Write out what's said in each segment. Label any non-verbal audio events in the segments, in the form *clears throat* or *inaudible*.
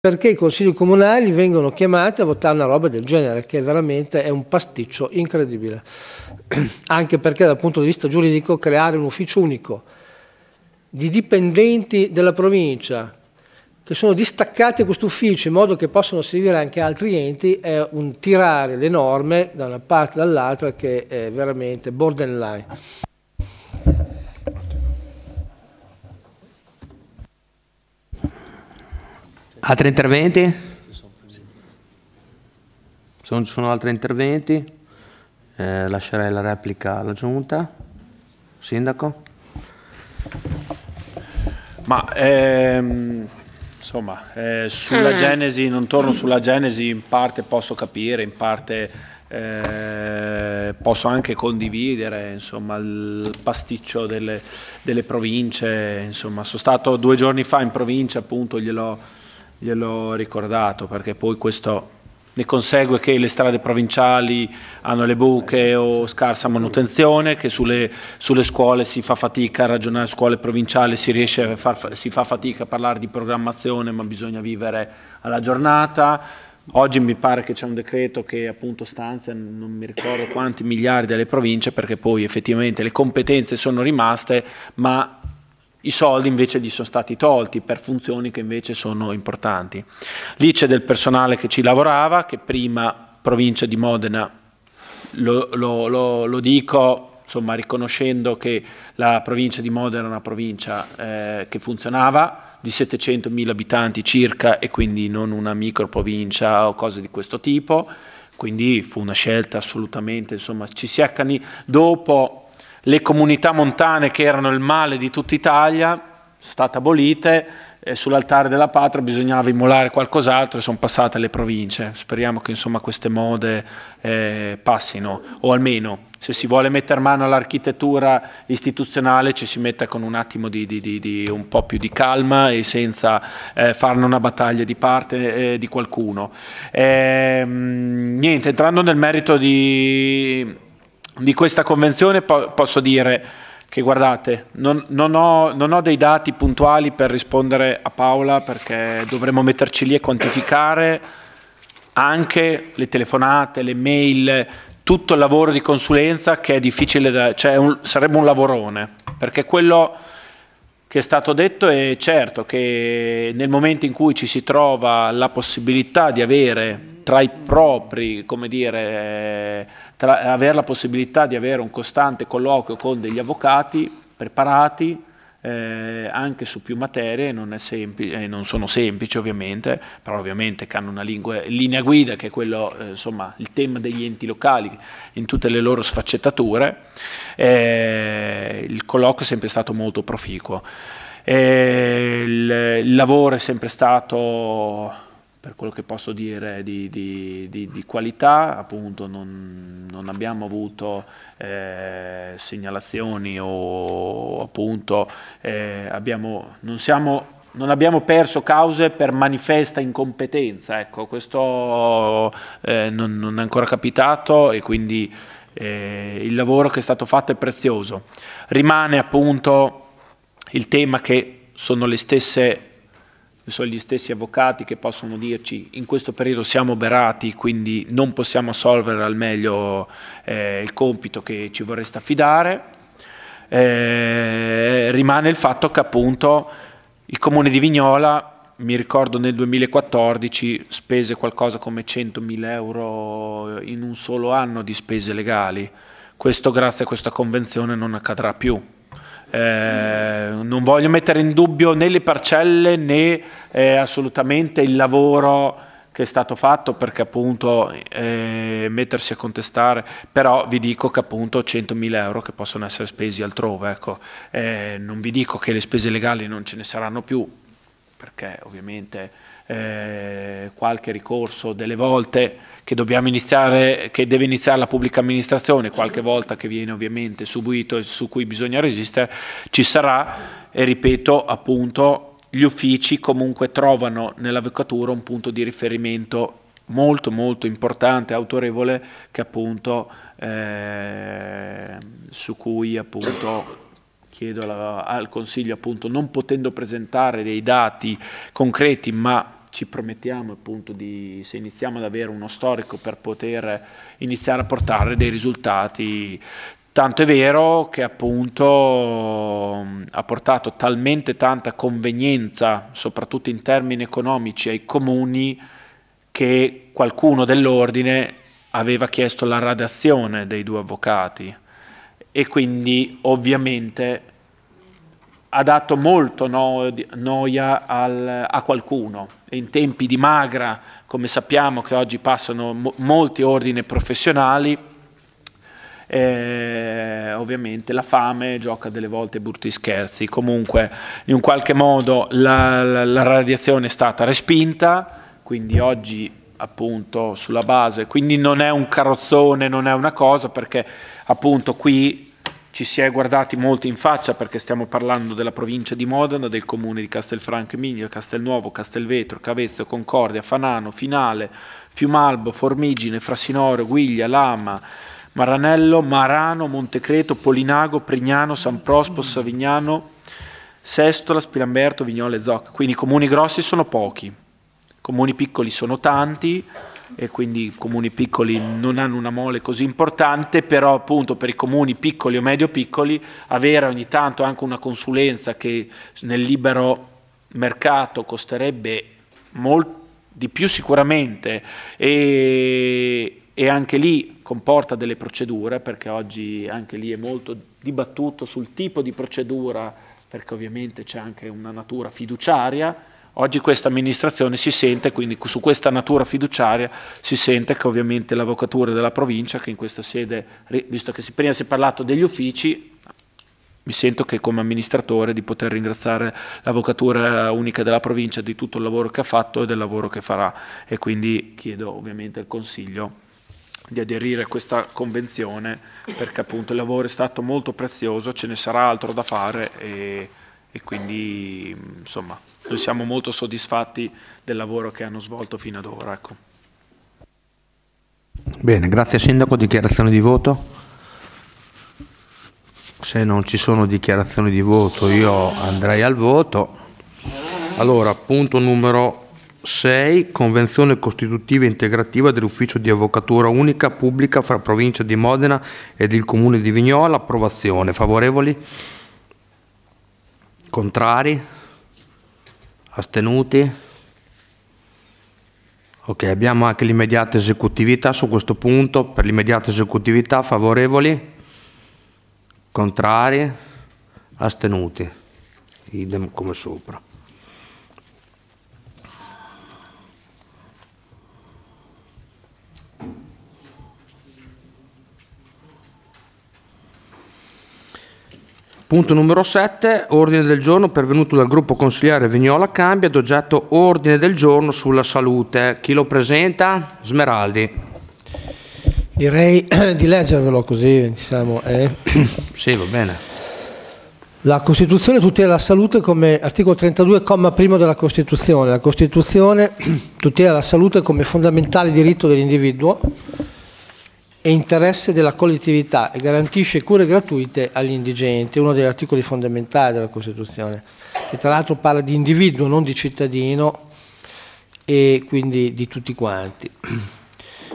perché i consigli comunali vengono chiamati a votare una roba del genere, che veramente è un pasticcio incredibile. *clears throat* Anche perché dal punto di vista giuridico creare un ufficio unico di dipendenti della provincia che sono distaccati a questo ufficio in modo che possano servire anche altri enti è un tirare le norme da una parte e dall'altra che è veramente borderline. Altri interventi? Se non ci sono altri interventi, eh, lascerei la replica alla Giunta. Sindaco? Ma ehm, insomma, eh, sulla genesi, non torno sulla genesi, in parte posso capire, in parte eh, posso anche condividere insomma, il pasticcio delle, delle province. Insomma, sono stato due giorni fa in provincia, appunto, gliel'ho gliel'ho ricordato perché poi questo ne consegue che le strade provinciali hanno le buche o scarsa manutenzione, che sulle, sulle scuole si fa fatica a ragionare, scuole provinciali si, riesce a far, si fa fatica a parlare di programmazione ma bisogna vivere alla giornata. Oggi mi pare che c'è un decreto che appunto stanzia non mi ricordo quanti miliardi alle province perché poi effettivamente le competenze sono rimaste ma i soldi invece gli sono stati tolti per funzioni che invece sono importanti. Lì c'è del personale che ci lavorava, che prima provincia di Modena, lo, lo, lo, lo dico insomma, riconoscendo che la provincia di Modena è una provincia eh, che funzionava, di 700.000 abitanti circa e quindi non una micro provincia o cose di questo tipo, quindi fu una scelta assolutamente, insomma, ci si accani dopo le comunità montane che erano il male di tutta Italia sono state abolite e sull'altare della patria bisognava immolare qualcos'altro e sono passate le province. Speriamo che insomma, queste mode eh, passino, o almeno se si vuole mettere mano all'architettura istituzionale ci si metta con un attimo di, di, di, di un po' più di calma e senza eh, farne una battaglia di parte eh, di qualcuno. Eh, niente, entrando nel merito di di questa convenzione po posso dire che guardate, non, non, ho, non, ho, dei dati puntuali per rispondere a Paola perché dovremmo metterci lì e quantificare anche le telefonate, le mail, tutto il lavoro di consulenza che è difficile, da, cioè un, sarebbe un lavorone, perché quello che è stato detto è certo che nel momento in cui ci si trova la possibilità di avere tra i propri, come dire, tra, avere la possibilità di avere un costante colloquio con degli avvocati preparati eh, anche su più materie, non, eh, non, sono semplici ovviamente, però ovviamente che hanno una lingua, linea guida che è quello, eh, insomma, il tema degli enti locali in tutte le loro sfaccettature, eh, il colloquio è sempre stato molto proficuo. Eh, il, il lavoro è sempre stato per quello che posso dire di, di, di, di qualità, appunto non, non abbiamo avuto eh, segnalazioni o appunto eh, abbiamo, non, siamo, non, abbiamo perso cause per manifesta incompetenza, ecco, questo eh, non, non, è ancora capitato e quindi eh, il lavoro che è stato fatto è prezioso. Rimane appunto il tema che sono le stesse sono gli stessi avvocati che possono dirci in questo periodo siamo oberati, quindi non possiamo assolvere al meglio eh, il compito che ci vorreste affidare. Eh, rimane il fatto che appunto il comune di Vignola, mi ricordo nel 2014, spese qualcosa come 100.000 euro in un solo anno di spese legali. Questo grazie a questa convenzione non accadrà più. Eh, non voglio mettere in dubbio né le parcelle né eh, assolutamente il lavoro che è stato fatto perché appunto eh, mettersi a contestare, però vi dico che appunto 100.000 euro che possono essere spesi altrove, ecco. Eh, non vi dico che le spese legali non ce ne saranno più, perché ovviamente eh, qualche ricorso delle volte che dobbiamo iniziare, che deve iniziare la pubblica amministrazione, qualche volta che viene ovviamente subito e su cui bisogna resistere, ci sarà e ripeto appunto gli uffici comunque trovano nell'avvocatura un punto di riferimento molto molto importante, autorevole, che appunto eh, su cui appunto chiedo alla, al Consiglio appunto non potendo presentare dei dati concreti ma ci promettiamo appunto di, se iniziamo ad avere uno storico per poter iniziare a portare dei risultati Tanto è vero che appunto ha portato talmente tanta convenienza, soprattutto in termini economici, ai comuni che qualcuno dell'ordine aveva chiesto la radiazione dei due avvocati e quindi ovviamente ha dato molto no, noia al, a qualcuno. In tempi di magra, come sappiamo che oggi passano mo molti ordini professionali, eh, ovviamente la fame gioca delle volte brutti scherzi. Comunque in un qualche modo la, la, la radiazione è stata respinta, quindi oggi appunto sulla base, quindi non è un carrozzone, non è una cosa perché appunto qui ci si è guardati molto in faccia perché stiamo parlando della provincia di Modena, del comune di Castelfranco Emilia, Castelnuovo, Castelvetro, Cavezzo, Concordia, Fanano, Finale, Fiumalbo, Formigine, Frassinoro, Guiglia, Lama, Maranello, Marano, Montecreto, Polinago, Prignano, San Prospo, Savignano, Sestola, Spilamberto, Vignole e Zocca. Quindi i comuni grossi sono pochi, comuni piccoli sono tanti e quindi i comuni piccoli non hanno una mole così importante, però appunto per i comuni piccoli o medio piccoli avere ogni tanto anche una consulenza che nel libero mercato costerebbe molto di più sicuramente e, e anche lì comporta delle procedure, perché oggi anche lì è molto dibattuto sul tipo di procedura, perché ovviamente c'è anche una natura fiduciaria. Oggi questa amministrazione si sente, quindi su questa natura fiduciaria, si sente che ovviamente l'avvocatura della provincia, che in questa sede, visto che prima si è parlato degli uffici, mi sento che come amministratore di poter ringraziare l'avvocatura unica della provincia di tutto il lavoro che ha fatto e del lavoro che farà. E quindi chiedo ovviamente il consiglio di aderire a questa convenzione perché appunto il lavoro è stato molto prezioso, ce ne sarà altro da fare e, e quindi insomma noi siamo molto soddisfatti del lavoro che hanno svolto fino ad ora. Ecco. Bene, grazie Sindaco, dichiarazione di voto. Se non ci sono dichiarazioni di voto io andrei al voto. Allora, punto numero 6. Convenzione costitutiva integrativa dell'Ufficio di Avvocatura Unica Pubblica fra Provincia di Modena ed il Comune di Vignola. Approvazione. Favorevoli? Contrari? Astenuti? Ok, abbiamo anche l'immediata esecutività su questo punto. Per l'immediata esecutività favorevoli? Contrari? Astenuti? Idem come sopra. Punto numero 7, ordine del giorno pervenuto dal gruppo consigliare Vignola Cambia, d'oggetto ordine del giorno sulla salute. Chi lo presenta? Smeraldi. Direi *clears throat* di leggervelo così, diciamo. Eh. *coughs* Sì, va bene. La Costituzione tutela la salute come articolo 32, comma primo della Costituzione. La Costituzione *clears throat* tutela la salute come fondamentale diritto dell'individuo e interesse della collettività e garantisce cure gratuite agli indigenti, uno degli articoli fondamentali della Costituzione, che tra l'altro parla di individuo, non di cittadino e quindi di tutti quanti.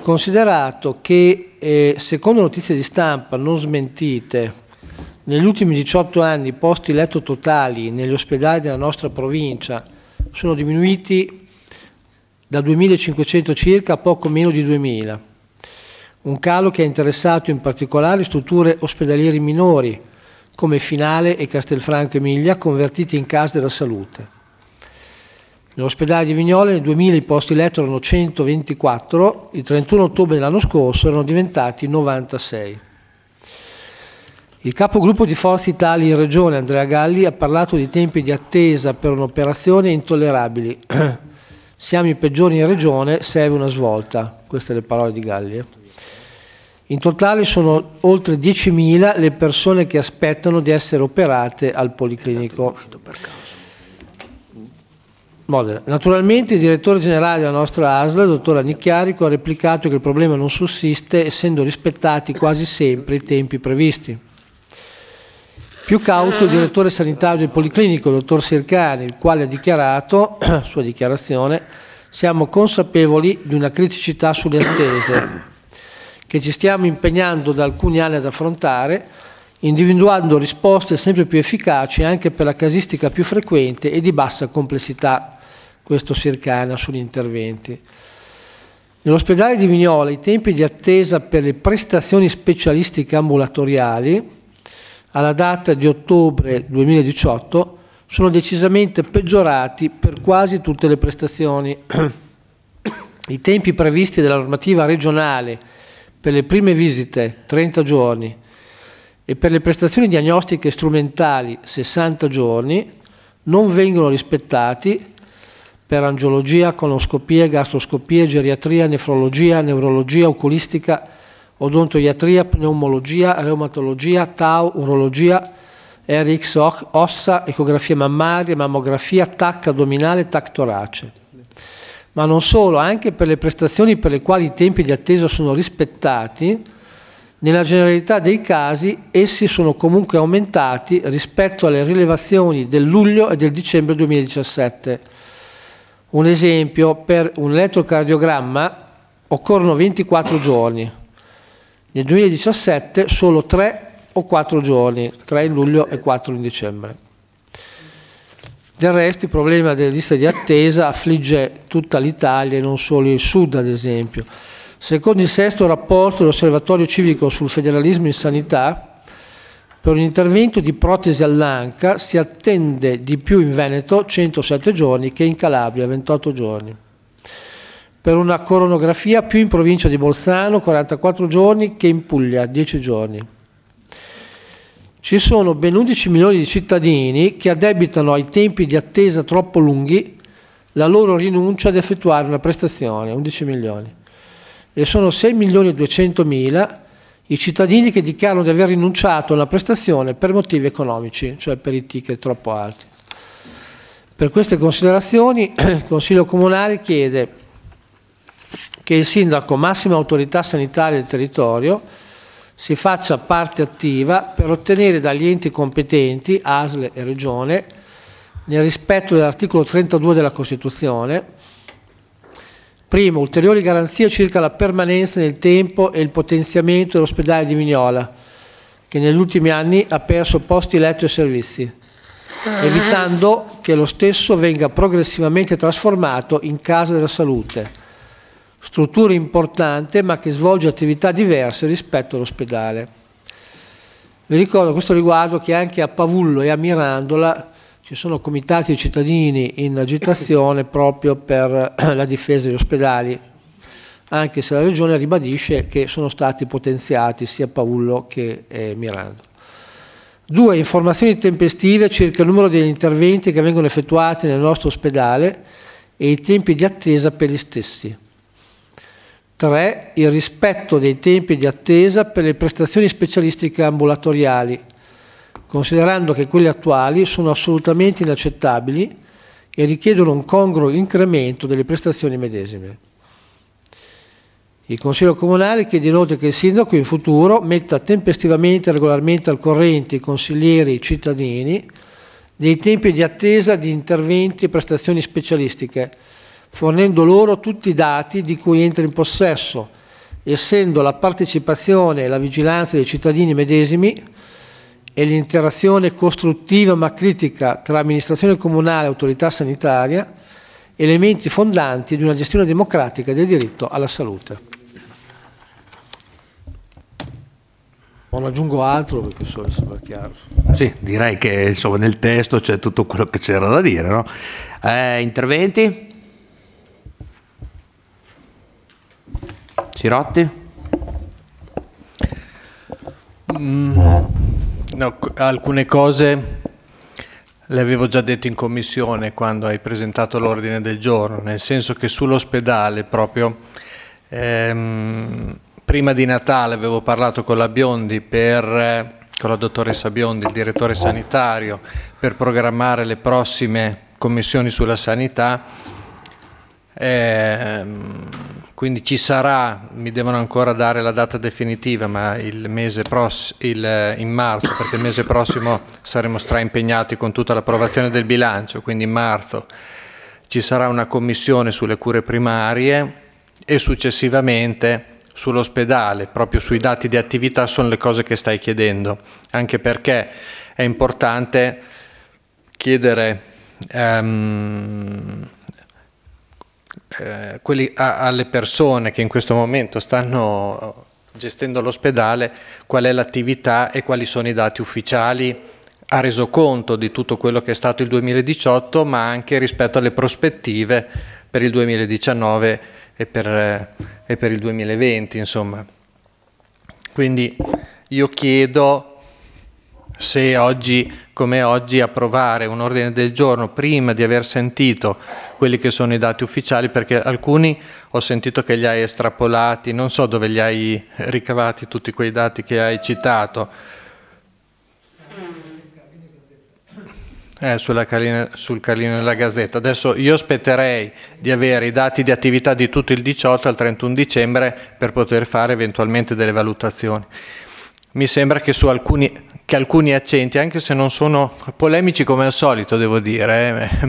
Considerato che, eh, secondo notizie di stampa non smentite, negli ultimi 18 anni i posti letto totali negli ospedali della nostra provincia sono diminuiti da 2.500 circa a poco meno di 2.000 un calo che ha interessato in particolare strutture ospedaliere minori come Finale e Castelfranco Emilia convertite in case della salute. Nell'ospedale di Vignole nel 2000 i posti letto erano 124, il 31 ottobre dell'anno scorso erano diventati 96. Il capogruppo di Forza Italia in Regione, Andrea Galli, ha parlato di tempi di attesa per un'operazione intollerabili. *clears throat* Siamo i peggiori in Regione, serve una svolta. Queste le parole di Galli. In totale sono oltre 10.000 le persone che aspettano di essere operate al Policlinico. Naturalmente il direttore generale della nostra ASL, dottor Annicchiarico, ha replicato che il problema non sussiste essendo rispettati quasi sempre i tempi previsti. Più cauto il direttore sanitario del Policlinico, dottor Sircani, il quale ha dichiarato, *clears throat* sua dichiarazione, siamo consapevoli di una criticità sulle attese che ci stiamo impegnando da alcuni anni ad affrontare, individuando risposte sempre più efficaci anche per la casistica più frequente e di bassa complessità, questo Sircana sugli interventi. Nell'ospedale di Vignola i tempi di attesa per le prestazioni specialistiche ambulatoriali alla data di ottobre 2018 sono decisamente peggiorati per quasi tutte le prestazioni. *clears throat* I tempi previsti dalla normativa regionale per le prime visite 30 giorni e per le prestazioni diagnostiche strumentali 60 giorni non vengono rispettati per angiologia, colonoscopia, gastroscopia, geriatria, nefrologia, neurologia, oculistica, odontoiatria, pneumologia, reumatologia, tau, urologia, RX ossa, ecografia mammaria, mammografia, TAC addominale, TAC torace. Ma non solo, anche per le prestazioni per le quali i tempi di attesa sono rispettati, nella generalità dei casi essi sono comunque aumentati rispetto alle rilevazioni del luglio e del dicembre 2017. Un esempio, per un elettrocardiogramma occorrono 24 giorni, nel 2017 solo 3 o 4 giorni, 3 in luglio e 4 in dicembre. Del resto il problema delle liste di attesa affligge tutta l'Italia e non solo il sud ad esempio. Secondo il sesto rapporto dell'Osservatorio civico sul federalismo in sanità, per un intervento di protesi all'anca si attende di più in Veneto 107 giorni che in Calabria 28 giorni per una coronografia più in provincia di Bolzano 44 giorni che in Puglia 10 giorni. Ci sono ben 11 milioni di cittadini che addebitano ai tempi di attesa troppo lunghi la loro rinuncia ad effettuare una prestazione, 11 milioni. E sono 6 milioni e 200 mila i cittadini che dichiarano di aver rinunciato a una prestazione per motivi economici, cioè per i ticket troppo alti. Per queste considerazioni *clears throat* il Consiglio Comunale chiede che il sindaco, massima autorità sanitaria del territorio, si faccia parte attiva per ottenere dagli enti competenti, ASL e Regione, nel rispetto dell'articolo 32 della Costituzione, primo, ulteriori garanzie circa la permanenza nel tempo e il potenziamento dell'ospedale di Vignola, che negli ultimi anni ha perso posti letto e servizi, evitando che lo stesso venga progressivamente trasformato in casa della salute struttura importante ma che svolge attività diverse rispetto all'ospedale. Vi ricordo a questo riguardo che anche a Pavullo e a Mirandola ci sono comitati di cittadini in agitazione *coughs* proprio per la difesa degli ospedali, anche se la Regione ribadisce che sono stati potenziati sia Pavullo che eh, Mirandola. Due, informazioni tempestive circa il numero degli interventi che vengono effettuati nel nostro ospedale e i tempi di attesa per gli stessi. 3. Il rispetto dei tempi di attesa per le prestazioni specialistiche ambulatoriali, considerando che quelle attuali sono assolutamente inaccettabili e richiedono un congruo incremento delle prestazioni medesime. Il Consiglio Comunale chiede inoltre che il Sindaco in futuro metta tempestivamente e regolarmente al corrente i consiglieri e i cittadini dei tempi di attesa di interventi e prestazioni specialistiche, fornendo loro tutti i dati di cui entra in possesso, essendo la partecipazione e la vigilanza dei cittadini medesimi e l'interazione costruttiva ma critica tra amministrazione comunale e autorità sanitaria elementi fondanti di una gestione democratica del diritto alla salute. Non aggiungo altro perché so essere chiaro. Sì, direi che insomma, nel testo c'è tutto quello che c'era da dire. No? Eh, interventi? Cirotti? Mm, no, alcune cose le avevo già detto in commissione quando hai presentato l'ordine del giorno, nel senso che sull'ospedale proprio ehm, prima di Natale avevo parlato con la Biondi per, con la dottoressa Biondi, il direttore sanitario, per programmare le prossime commissioni sulla sanità. Ehm, quindi ci sarà, mi devono ancora dare la data definitiva, ma il mese prossimo, in marzo, perché il mese prossimo saremo straimpegnati con tutta l'approvazione del bilancio, quindi in marzo ci sarà una commissione sulle cure primarie e successivamente sull'ospedale, proprio sui dati di attività sono le cose che stai chiedendo, anche perché è importante chiedere um, eh, quelli, a, alle persone che in questo momento stanno gestendo l'ospedale qual è l'attività e quali sono i dati ufficiali ha reso conto di tutto quello che è stato il 2018 ma anche rispetto alle prospettive per il 2019 e per, eh, e per il 2020 insomma. Quindi io chiedo se oggi come oggi approvare un ordine del giorno prima di aver sentito quelli che sono i dati ufficiali perché alcuni ho sentito che li hai estrapolati, non so dove li hai ricavati tutti quei dati che hai citato. Eh, calina, sul Carlino della Gazzetta. Adesso io aspetterei di avere i dati di attività di tutto il 18 al 31 dicembre per poter fare eventualmente delle valutazioni. Mi sembra che su alcuni che alcuni accenti, anche se non sono polemici come al solito, devo dire, eh,